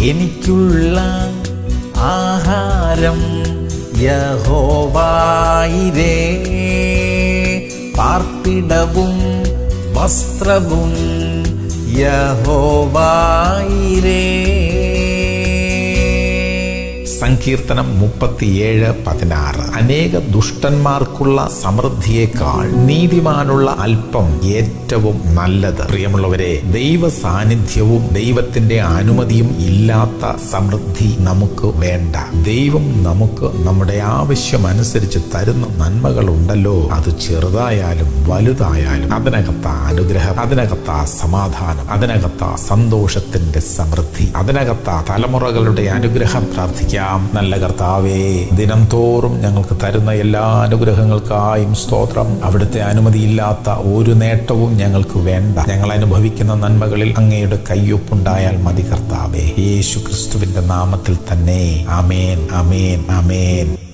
എനിക്കുള്ള ആഹാരം യഹോവായിരേ. പാർപ്പിടവും വസ്ത്രവും യഹോവായിരേ സങ്കീർത്തനം മുപ്പത്തിയേഴ് പതിനാറ്. അനേക ദുഷ്ടന്മാർക്കുള്ള സമൃദ്ധിയേക്കാൾ നീതിമാനുള്ള അല്പം ഏറ്റവും നല്ലത്. പ്രിയമുള്ളവരെ ദൈവ സാന്നിധ്യവും ദൈവത്തിന്റെ അനുമതിയും ഇല്ലാത്ത സമൃദ്ധി നമുക്ക് വേണ്ട. ദൈവം നമുക്ക് നമ്മുടെ ആവശ്യം അനുസരിച്ച് തരുന്ന നന്മകൾ ഉണ്ടല്ലോ അത് ചെറുതായാലും വലുതായാലും അതിനകത്ത അനുഗ്രഹം അതിനകത്ത സമാധാനം അതിനകത്ത സന്തോഷത്തിന്റെ സമൃദ്ധി അതിനകത്ത തലമുറകളുടെ അനുഗ്രഹം പ്രാർത്ഥിക്കാം. നല്ല കർത്താവേ. ദിനം തോറും ഞങ്ങൾക്ക് തരുന്ന എല്ലാ അനുഗ്രഹങ്ങൾക്കായും സ്തോത്രം. അവിടുത്തെ അനുമതിയില്ലാത്ത ഒരു നേട്ടവും ഞങ്ങൾക്ക് വേണ്ട. ഞങ്ങൾ അനുഭവിക്കുന്ന നന്മകളിൽ അങ്ങയുടെ കയ്യൊപ്പുണ്ടായാൽ മതി കർത്താവേ. യേശു ക്രിസ്തുവിന്റെ നാമത്തിൽ തന്നെ. അമേൻ അമേൻ അമേൻ